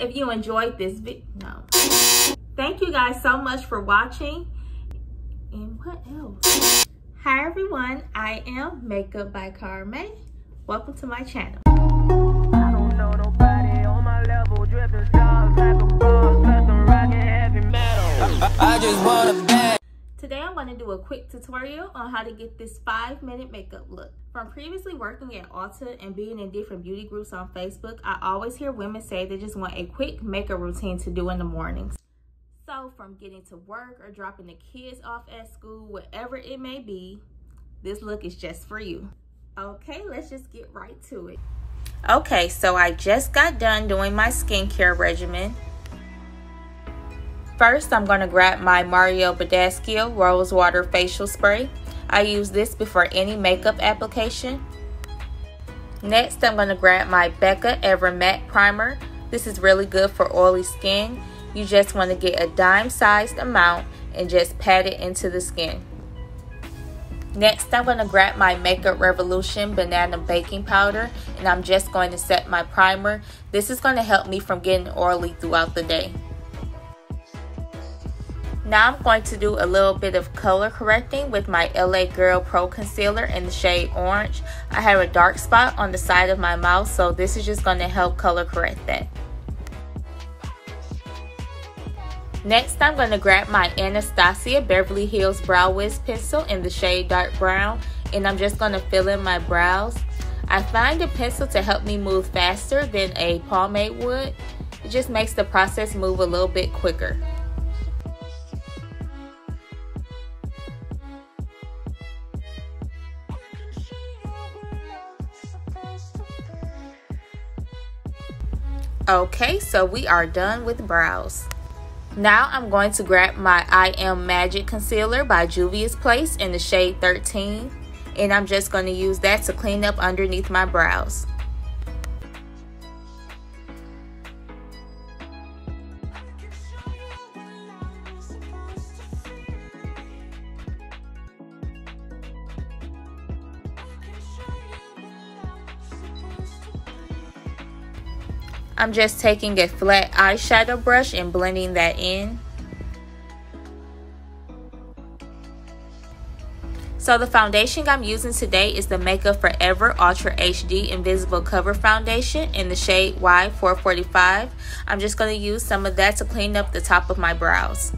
if you enjoyed this video. No. Thank you guys so much for watching. And what else? Hi everyone, I am Makeup by Carra Mae. Welcome to my channel. I just want a Today I'm going to do a quick tutorial on how to get this 5 minute makeup look. From previously working at Ulta and being in different beauty groups on Facebook, I always hear women say they just want a quick makeup routine to do in the mornings. So from getting to work or dropping the kids off at school, whatever it may be, this look is just for you. Okay, let's just get right to it. Okay, so I just got done doing my skincare regimen. First, I'm going to grab my Mario Badescu Rose Water Facial Spray. I use this before any makeup application. Next, I'm going to grab my Becca Ever Matte Primer. This is really good for oily skin. You just want to get a dime-sized amount and just pat it into the skin. Next, I'm going to grab my Makeup Revolution Banana Baking Powder and I'm just going to set my primer. This is going to help me from getting oily throughout the day. Now I'm going to do a little bit of color correcting with my LA Girl Pro Concealer in the shade Orange. I have a dark spot on the side of my mouth, so this is just going to help color correct that. Next, I'm going to grab my Anastasia Beverly Hills Brow Wiz Pencil in the shade Dark Brown, and I'm just going to fill in my brows. I find a pencil to help me move faster than a pomade would. It just makes the process move a little bit quicker. Okay, so we are done with brows. Now I'm going to grab my I Am Magic Concealer by Juvia's Place in the shade 13. And I'm just going to use that to clean up underneath my brows. I'm just taking a flat eyeshadow brush and blending that in. So the foundation I'm using today is the Makeup Forever Ultra HD Invisible Cover Foundation in the shade Y445. I'm just going to use some of that to clean up the top of my brows.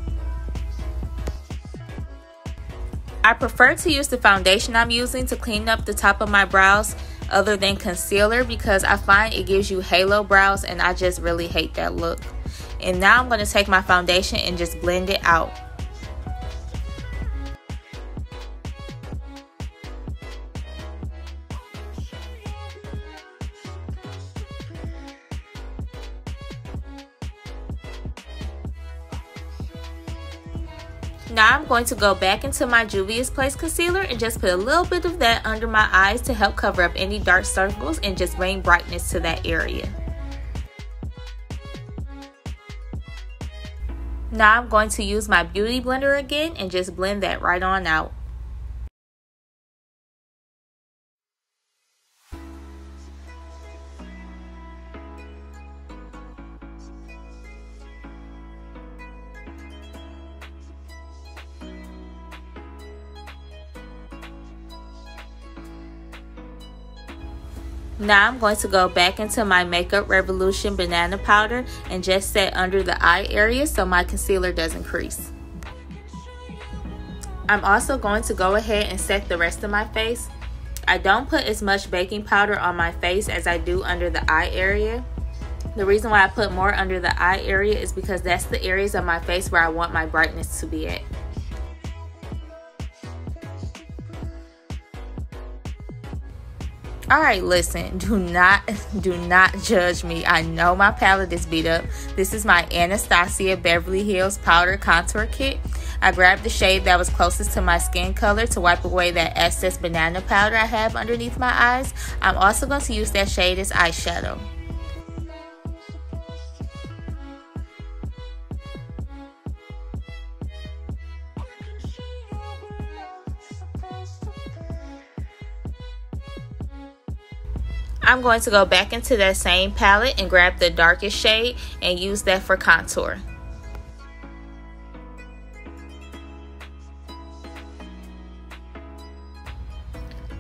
I prefer to use the foundation I'm using to clean up the top of my brows other than concealer because I find it gives you halo brows and I just really hate that look. And now I'm going to take my foundation and just blend it out. Now I'm going to go back into my Juvia's Place concealer and just put a little bit of that under my eyes to help cover up any dark circles and just bring brightness to that area. Now I'm going to use my Beauty Blender again and just blend that right on out. Now I'm going to go back into my Makeup Revolution Banana Powder and just set under the eye area so my concealer doesn't crease. I'm also going to go ahead and set the rest of my face. I don't put as much baking powder on my face as I do under the eye area. The reason why I put more under the eye area is because that's the areas of my face where I want my brightness to be at. All right listen do not do not judge me. I know my palette is beat up. This is my anastasia beverly hills powder contour kit. I grabbed the shade that was closest to my skin color to wipe away that excess banana powder i have underneath my eyes. I'm also going to use that shade as eyeshadow I'm going to go back into that same palette and grab the darkest shade and use that for contour.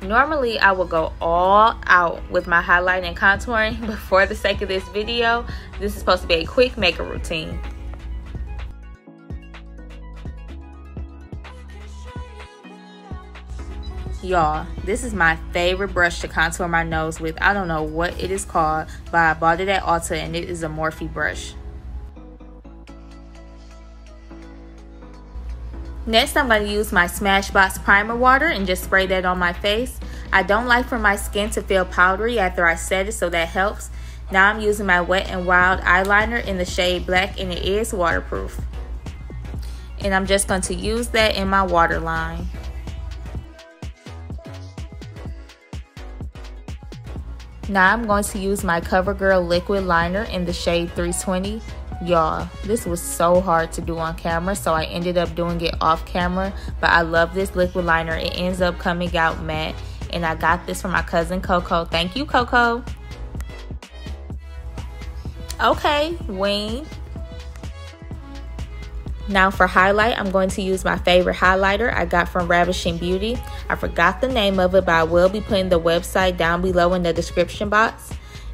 Normally, I would go all out with my highlighting and contouring, but for the sake of this video, this is supposed to be a quick makeup routine. Y'all, this is my favorite brush to contour my nose with. I don't know what it is called, but I bought it at Ulta and it is a Morphe brush. Next, I'm going to use my Smashbox Primer Water and just spray that on my face. I don't like for my skin to feel powdery after I set it, so that helps. Now I'm using my Wet and Wild eyeliner in the shade Black and it is waterproof. And I'm just going to use that in my waterline. Now I'm going to use my CoverGirl liquid liner in the shade 320 y'all this was so hard to do on camera so i ended up doing it off camera. But i love this liquid liner. It ends up coming out matte. And i got this from my cousin coco. Thank you coco. Okay wayne now for highlight, I'm going to use my favorite highlighter I got from Ravishing Beauty. I forgot the name of it, but I will be putting the website down below in the description box.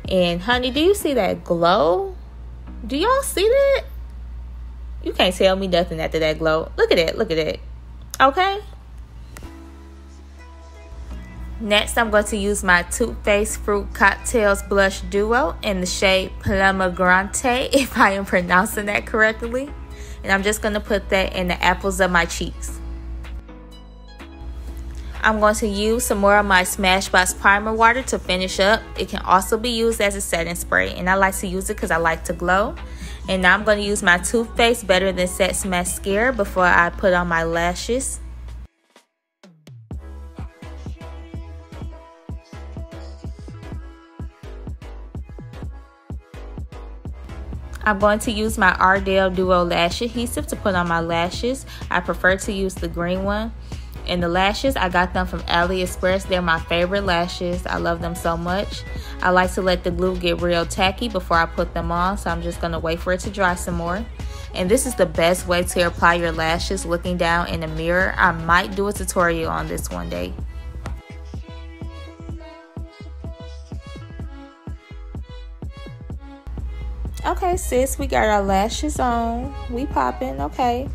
And honey, do you see that glow? Do y'all see that? You can't tell me nothing after that glow. Look at it. Look at it. Okay? Next, I'm going to use my Too Faced Fruit Cocktails Blush Duo in the shade Pomegranate, if I am pronouncing that correctly. And I'm just going to put that in the apples of my cheeks. I'm going to use some more of my Smashbox Primer Water to finish up. It can also be used as a setting spray and I like to use it because I like to glow. And now I'm going to use my Too Faced Better Than Sex Mascara before I put on my lashes. I'm going to use my Ardell Duo Lash Adhesive to put on my lashes. I prefer to use the green one. And the lashes, I got them from AliExpress. They're my favorite lashes. I love them so much. I like to let the glue get real tacky before I put them on. So I'm just going to wait for it to dry some more. And this is the best way to apply your lashes looking down in the mirror. I might do a tutorial on this one day. Okay, sis, we got our lashes on. We popping. Okay.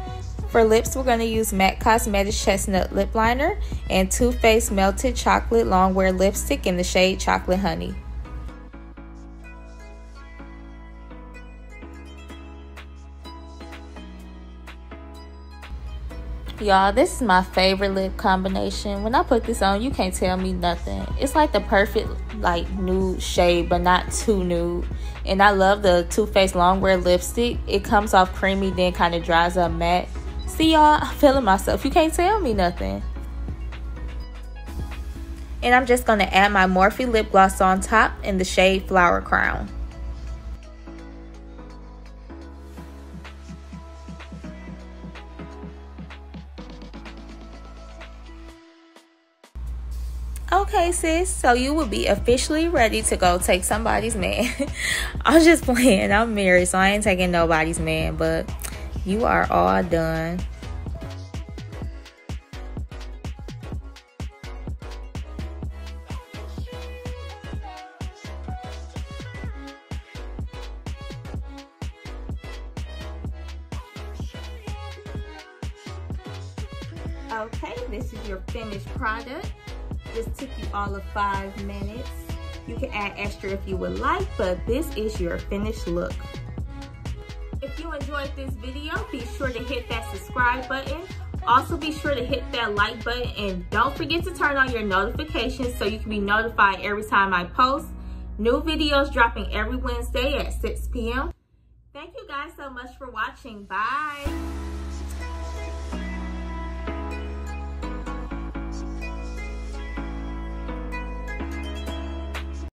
For lips, we're going to use MAC Cosmetics Chestnut Lip Liner and Too Faced Melted Chocolate Longwear Lipstick in the shade Chocolate Honey. Y'all, this is my favorite lip combination. When I put this on, you can't tell me nothing. It's like the perfect like nude shade, but not too nude. And I love the Too Faced Longwear lipstick. It comes off creamy, then kind of dries up matte. See y'all, I'm feeling myself. You can't tell me nothing. And I'm just going to add my Morphe lip gloss on top in the shade Flower Crown. Okay, sis, so you will be officially ready to go take somebody's man. I'm just playing. I'm married, so I ain't taking nobody's man, but you are all done. Okay, this is your finished product. This took you all of five minutes. You can add extra if you would like, but this is your finished look. If you enjoyed this video, be sure to hit that subscribe button. Also be sure to hit that like button and don't forget to turn on your notifications so you can be notified every time I post. New videos dropping every Wednesday at 6 p.m. Thank you guys so much for watching. Bye.